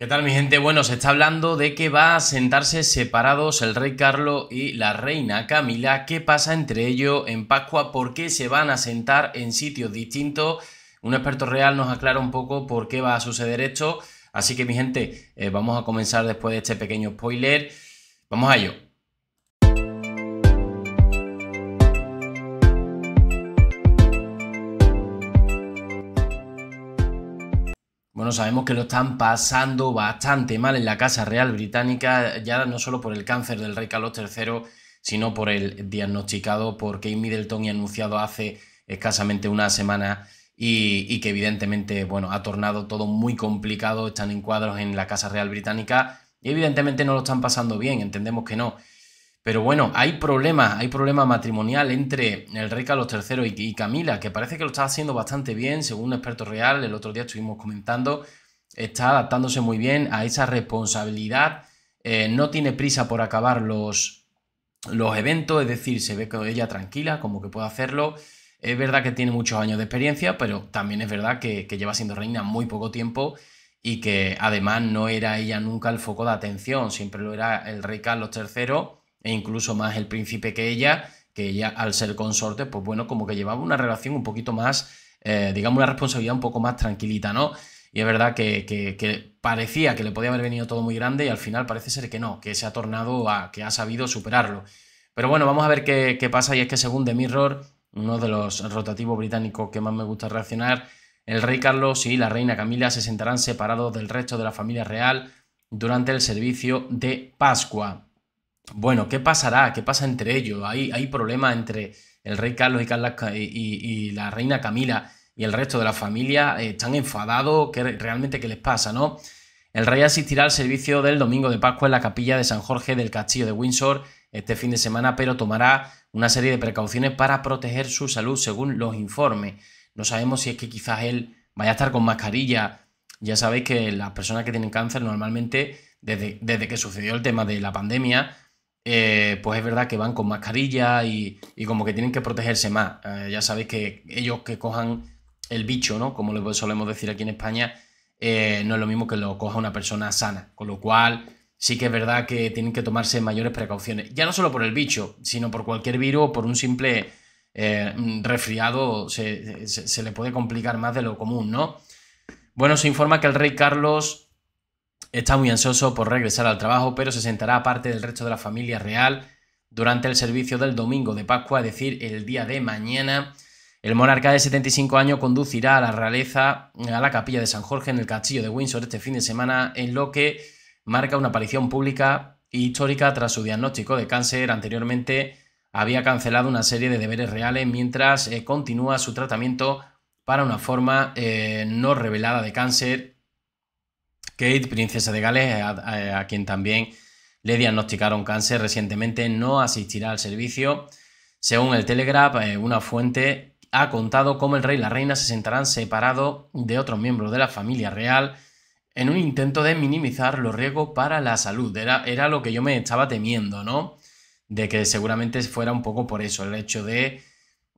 ¿Qué tal mi gente? Bueno, se está hablando de que va a sentarse separados el rey Carlos y la reina Camila. ¿Qué pasa entre ellos en Pascua? ¿Por qué se van a sentar en sitios distintos? Un experto real nos aclara un poco por qué va a suceder esto. Así que mi gente, eh, vamos a comenzar después de este pequeño spoiler. Vamos a ello. Bueno, sabemos que lo están pasando bastante mal en la Casa Real Británica, ya no solo por el cáncer del rey Carlos III, sino por el diagnosticado por Kate Middleton y anunciado hace escasamente una semana y, que evidentemente, bueno, ha tornado todo muy complicado, están en cuadros en la Casa Real Británica y evidentemente no lo están pasando bien, entendemos que no. Pero bueno, hay problemas, hay problema matrimonial entre el rey Carlos III y, Camila, que parece que lo está haciendo bastante bien, según un experto real, el otro día estuvimos comentando, está adaptándose muy bien a esa responsabilidad, eh, no tiene prisa por acabar los, los eventos, es decir, se ve que ella tranquila, como que puede hacerlo. Es verdad que tiene muchos años de experiencia, pero también es verdad que, que lleva siendo reina muy poco tiempo y que además no era ella nunca el foco de atención, siempre lo era el rey Carlos III e incluso más el príncipe que ella, que ella al ser consorte, pues bueno, como que llevaba una relación un poquito más, eh, digamos, una responsabilidad un poco más tranquilita, ¿no? Y es verdad que, parecía que le podía haber venido todo muy grande y al final parece ser que no, que se ha tornado a que ha sabido superarlo. Pero bueno, vamos a ver qué, qué pasa y es que según The Mirror, uno de los rotativos británicos que más me gusta reaccionar, el rey Carlos y la reina Camila se sentarán separados del resto de la familia real durante el servicio de Pascua. Bueno, ¿qué pasará? ¿Qué pasa entre ellos? ¿Hay, hay problemas entre el rey Carlos y, la reina Camila y el resto de la familia? ¿Están enfadados? ¿Qué realmente qué les pasa, no? El rey asistirá al servicio del domingo de Pascua en la capilla de San Jorge del Castillo de Windsor este fin de semana, pero tomará una serie de precauciones para proteger su salud, según los informes. No sabemos si es que quizás él vaya a estar con mascarilla. Ya sabéis que las personas que tienen cáncer normalmente, desde, desde que sucedió el tema de la pandemia, eh, pues es verdad que van con mascarilla y, como que tienen que protegerse más. Eh, ya sabéis que ellos que cojan el bicho, ¿no? Como le solemos decir aquí en España, eh, no es lo mismo que lo coja una persona sana. Con lo cual, sí que es verdad que tienen que tomarse mayores precauciones. Ya no solo por el bicho, sino por cualquier virus, por un simple resfriado, se, se le puede complicar más de lo común, ¿no? Bueno, se informa que el rey Carlos Está muy ansioso por regresar al trabajo, pero se sentará aparte del resto de la familia real durante el servicio del domingo de Pascua, es decir, el día de mañana. El monarca de 75 años conducirá a la realeza a la capilla de San Jorge en el castillo de Windsor este fin de semana, en lo que marca una aparición pública e histórica tras su diagnóstico de cáncer. Anteriormente había cancelado una serie de deberes reales mientras eh, continúa su tratamiento para una forma eh, no revelada de cáncer Kate, princesa de Gales, a, quien también le diagnosticaron cáncer recientemente, no asistirá al servicio. Según el Telegraph, eh, una fuente ha contado cómo el rey y la reina se sentarán separados de otros miembros de la familia real en un intento de minimizar los riesgos para la salud. Era, lo que yo me estaba temiendo, ¿no? De que seguramente fuera un poco por eso, el hecho de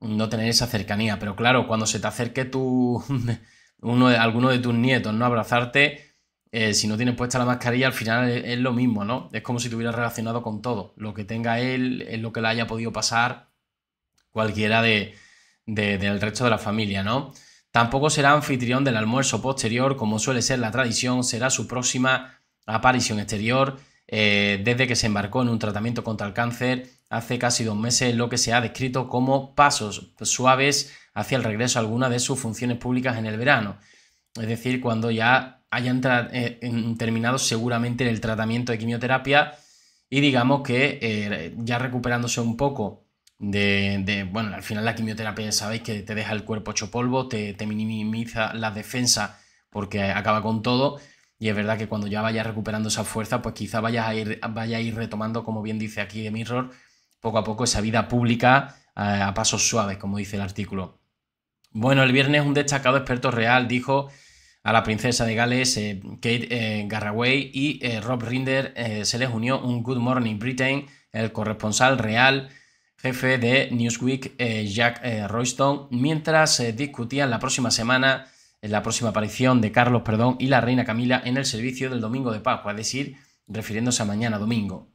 no tener esa cercanía. Pero claro, cuando se te acerque uno alguno de tus nietos, ¿no? Abrazarte, eh, si no tiene puesta la mascarilla, al final es, lo mismo, ¿no? Es como si estuviera relacionado con todo. Lo que tenga él es lo que le haya podido pasar cualquiera de, del resto de la familia, ¿no? Tampoco será anfitrión del almuerzo posterior, como suele ser la tradición, será su próxima aparición exterior eh, desde que se embarcó en un tratamiento contra el cáncer hace casi dos meses, lo que se ha descrito como pasos suaves hacia el regreso a alguna de sus funciones públicas en el verano. Es decir, cuando ya hayan eh, terminado seguramente el tratamiento de quimioterapia y digamos que eh, ya recuperándose un poco de, bueno, al final la quimioterapia ya sabéis que te deja el cuerpo hecho polvo, te, minimiza la defensa porque acaba con todo y es verdad que cuando ya vayas recuperando esa fuerza, pues quizá vayas a ir, vaya a ir retomando, como bien dice aquí de Mirror, poco a poco esa vida pública a pasos suaves, como dice el artículo. Bueno, el viernes un destacado experto real dijo a la princesa de Gales, eh, Kate eh, Garraway, y eh, Rob Rinder se les unió un Good Morning Britain, el corresponsal real jefe de Newsweek, Jack Royston, mientras discutían la próxima semana la próxima aparición de Carlos, perdón, y la reina Camila en el servicio del domingo de Pascua, es decir, refiriéndose a mañana domingo.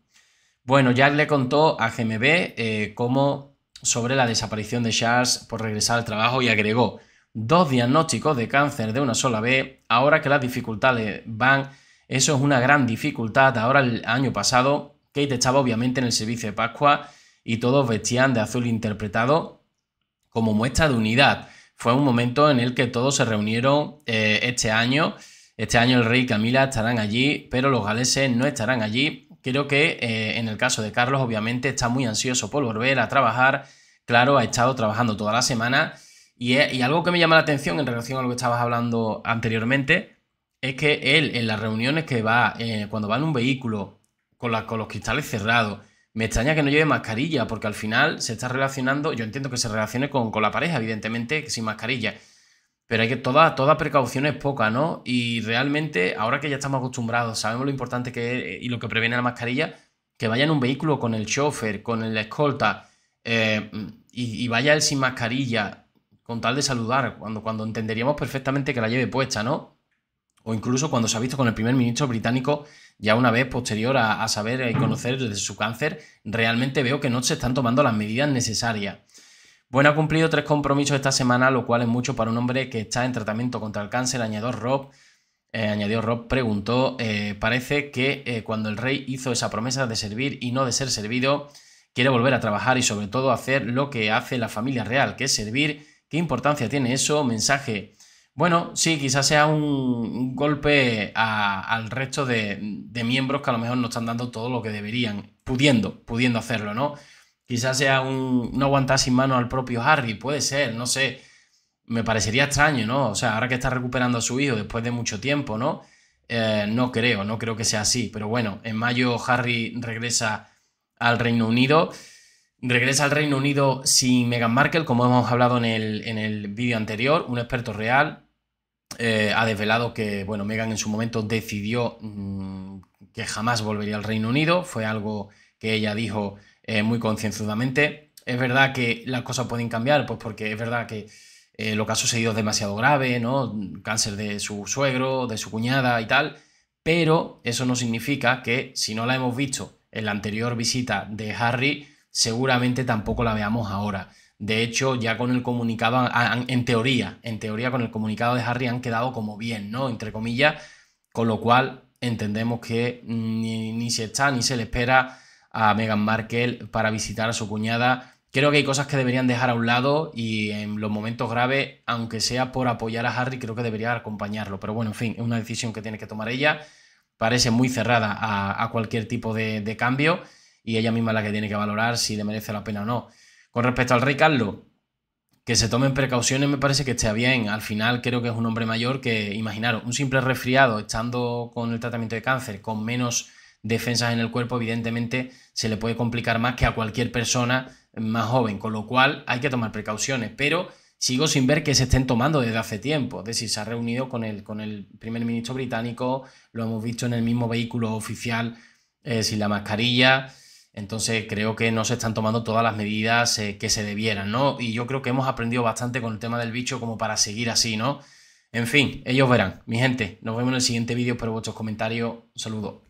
Bueno, Jack le contó a GMB cómo sobre la desaparición de Charles por regresar al trabajo y agregó dos diagnósticos de cáncer de una sola vez, ahora que las dificultades van, eso es una gran dificultad. Ahora el año pasado, Kate estaba obviamente en el servicio de Pascua y todos vestían de azul interpretado como muestra de unidad. Fue un momento en el que todos se reunieron eh, este año. Este año el rey Camila estarán allí, pero los galeses no estarán allí. Creo que eh, en el caso de Carlos, obviamente, está muy ansioso por volver a trabajar. Claro, ha estado trabajando toda la semana. Y, algo que me llama la atención en relación a lo que estabas hablando anteriormente es que él en las reuniones que va, eh, cuando va en un vehículo con, con los cristales cerrados, me extraña que no lleve mascarilla, porque al final se está relacionando, yo entiendo que se relacione con, la pareja, evidentemente, sin mascarilla. Pero hay que, toda, toda precaución es poca, ¿no? Y realmente, ahora que ya estamos acostumbrados, sabemos lo importante que es y lo que previene la mascarilla, que vaya en un vehículo con el chofer, con el escolta, eh, y, vaya él sin mascarilla, con tal de saludar, cuando, cuando entenderíamos perfectamente que la lleve puesta, ¿no? O incluso cuando se ha visto con el primer ministro británico ya una vez posterior a, saber y conocer de su cáncer, realmente veo que no se están tomando las medidas necesarias. Bueno, ha cumplido tres compromisos esta semana, lo cual es mucho para un hombre que está en tratamiento contra el cáncer, añadió Rob. Eh, añadió Rob, preguntó, eh, parece que eh, cuando el rey hizo esa promesa de servir y no de ser servido, quiere volver a trabajar y sobre todo hacer lo que hace la familia real, que es servir. ¿Qué importancia tiene eso? Mensaje bueno, sí, quizás sea un, golpe al resto de, miembros que a lo mejor no están dando todo lo que deberían, pudiendo, pudiendo hacerlo, ¿no? Quizás sea un no aguantar sin mano al propio Harry, puede ser, no sé. Me parecería extraño, ¿no? O sea, ahora que está recuperando a su hijo después de mucho tiempo, ¿no? Eh, no creo, no creo que sea así. Pero bueno, en mayo Harry regresa al Reino Unido. Regresa al Reino Unido sin Meghan Markle, como hemos hablado en el, en el vídeo anterior, un experto real, eh, ha desvelado que, bueno, Meghan en su momento decidió mm, que jamás volvería al Reino Unido. Fue algo que ella dijo eh, muy concienzudamente. Es verdad que las cosas pueden cambiar, pues porque es verdad que eh, lo que ha sucedido es demasiado grave, ¿no? Cáncer de su suegro, de su cuñada y tal. Pero eso no significa que si no la hemos visto en la anterior visita de Harry, seguramente tampoco la veamos ahora. De hecho, ya con el comunicado, en teoría, en teoría con el comunicado de Harry han quedado como bien, ¿no? Entre comillas, con lo cual entendemos que ni, se está ni se le espera a Meghan Markle para visitar a su cuñada. Creo que hay cosas que deberían dejar a un lado y en los momentos graves, aunque sea por apoyar a Harry, creo que debería acompañarlo. Pero bueno, en fin, es una decisión que tiene que tomar ella. Parece muy cerrada a, cualquier tipo de cambio y ella misma es la que tiene que valorar si le merece la pena o no. Con respecto al rey Carlos, que se tomen precauciones me parece que esté bien. Al final creo que es un hombre mayor que, imaginaros, un simple resfriado estando con el tratamiento de cáncer, con menos defensas en el cuerpo, evidentemente se le puede complicar más que a cualquier persona más joven, con lo cual hay que tomar precauciones, pero sigo sin ver que se estén tomando desde hace tiempo. Es decir, se ha reunido con el, con el primer ministro británico, lo hemos visto en el mismo vehículo oficial eh, sin la mascarilla. Entonces creo que no se están tomando todas las medidas eh, que se debieran, ¿no? Y yo creo que hemos aprendido bastante con el tema del bicho como para seguir así, ¿no? En fin, ellos verán. Mi gente, nos vemos en el siguiente vídeo, por vuestros comentarios. Un saludo.